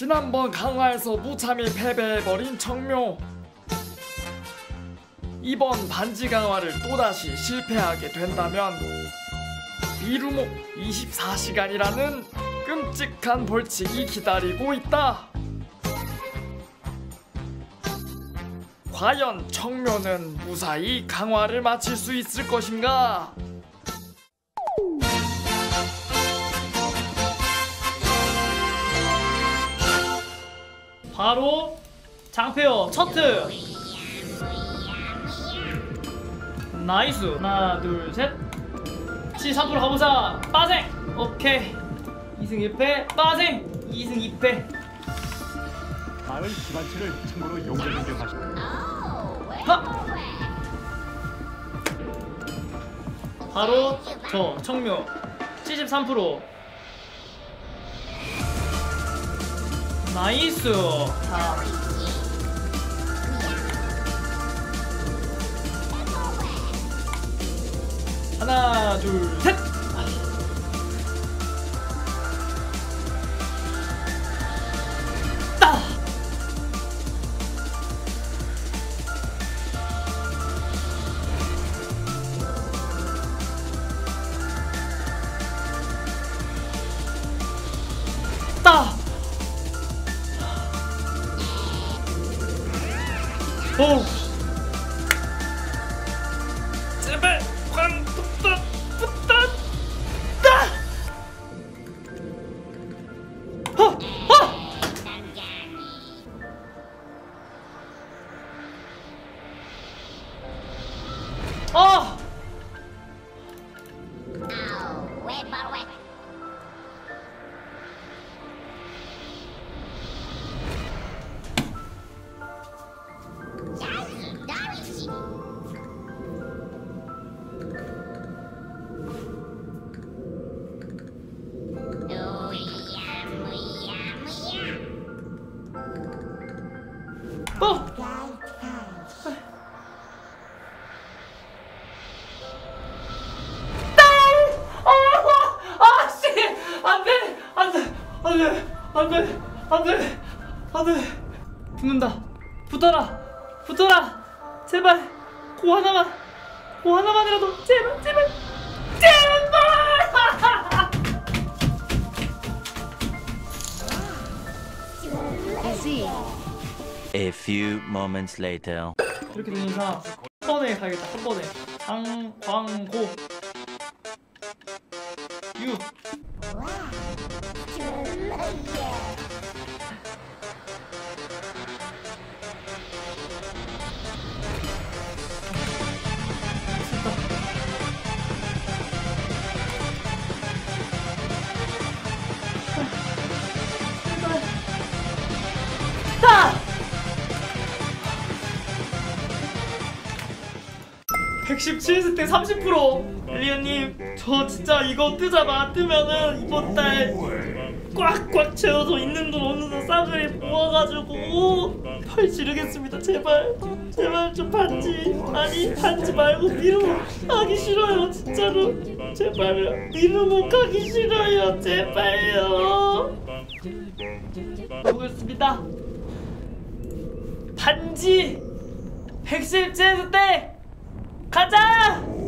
지난번 강화에서 무참히 패배해버린 청묘 이번 반지 강화를 또다시 실패하게 된다면 미루목 24시간이라는 끔찍한 벌칙이 기다리고 있다 과연 청묘는 무사히 강화를 마칠 수 있을 것인가? 바로 장페어 첫트. 나이스. 하나 둘셋. C3으로 가보자. 빠생! 오케이. 2승 1패 빠생! 2승 2패. 마을 기반체를 참고로 용접 변경하시고 하! 바로 저 청묘. 73% 나이스 자. 하나 둘셋 오! 제발 광 붙다 붙다 따! 어! 어! 아! 안 돼! 안 돼! 안 돼! 붙는다! 붙어라! 붙어라! 제발! 고 하나만! 고 하나만이라도! 제발! 제발! 제발! A few moments later. 이렇게 된 이상 한 번에 가야겠다 한 번에 장, 광, 고 유. 다! 117세 때30% 엘리언님 저 진짜 이거 뜨자마 뜨면은 이번 달 꽉꽉 채워서 있는 돈 없는 돈 싸그리 모아가지고 펄 지르겠습니다. 제발 제발 좀 반지. 아니 반지 말고 미루 하기 싫어요 진짜로. 제발요 미루목 하기 싫어요 제발요. 보겠습니다. 반지 117세 때 가자! 가자!